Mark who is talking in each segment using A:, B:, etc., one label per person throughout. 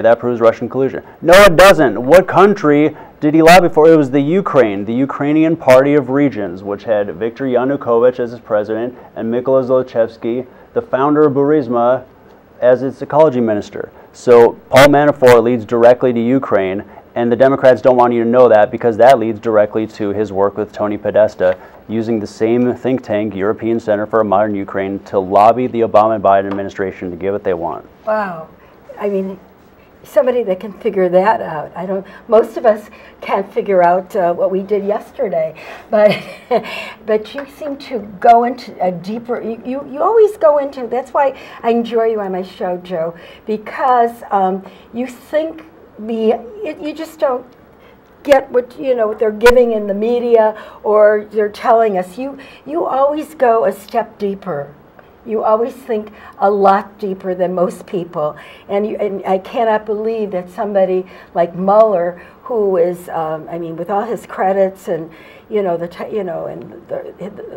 A: That proves Russian collusion. No, it doesn't. What country did he lobby for? It was the Ukraine, the Ukrainian Party of Regions, which had Viktor Yanukovych as its president and Mykola Zlochevsky, the founder of Burisma, as its ecology minister. So Paul Manafort leads directly to Ukraine, and the Democrats don't want you to know that because that leads directly to his work with Tony Podesta, using the same think tank, European Center for a Modern Ukraine, to lobby the Obama and Biden administration to get what they want.
B: Wow. I mean, somebody that can figure that out. I don't. Most of us can't figure out uh, what we did yesterday, but but you seem to go into a deeper. You, you, always go into. That's why I enjoy you on my show, Joe, because um, you think the you just don't get what you know what they're giving in the media or they're telling us. You you always go a step deeper you always think a lot deeper than most people. And, you, and I cannot believe that somebody like Mueller, who is, um, I mean, with all his credits and, you know, the you know, and the,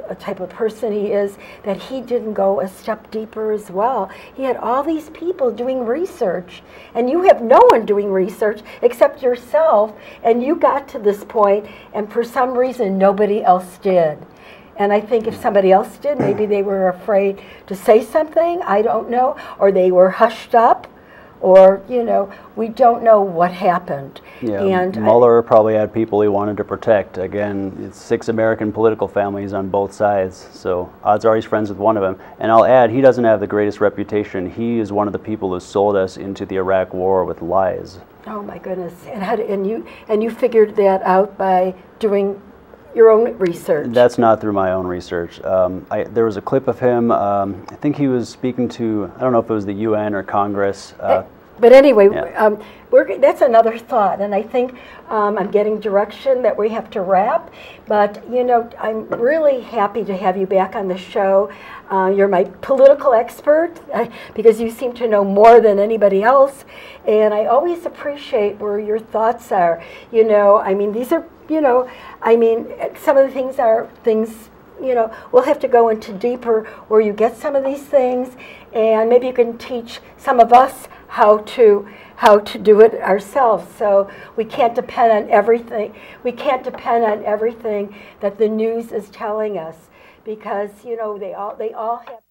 B: the type of person he is, that he didn't go a step deeper as well. He had all these people doing research, and you have no one doing research except yourself, and you got to this point, and for some reason, nobody else did. And I think if somebody else did, maybe they were afraid to say something, I don't know, or they were hushed up, or, you know, we don't know what happened.
A: Yeah, and Mueller I, probably had people he wanted to protect. Again, it's six American political families on both sides, so odds are he's friends with one of them. And I'll add, he doesn't have the greatest reputation. He is one of the people who sold us into the Iraq war with lies.
B: Oh my goodness! And how and you and you figured that out by doing your own research?
A: That's not through my own research. Um, I, there was a clip of him. Um, I think he was speaking to. I don't know if it was the UN or Congress. Uh,
B: but anyway, yeah. um, that's another thought, and I think um, I'm getting direction that we have to wrap. But you know, I'm really happy to have you back on the show. Uh, you're my political expert uh, because you seem to know more than anybody else, and I always appreciate where your thoughts are. You know, I mean, these are you know, I mean, some of the things are things you know, we'll have to go into deeper where you get some of these things, and maybe you can teach some of us how to how to do it ourselves. So we can't depend on everything. We can't depend on everything that the news is telling us because you know they all they all have.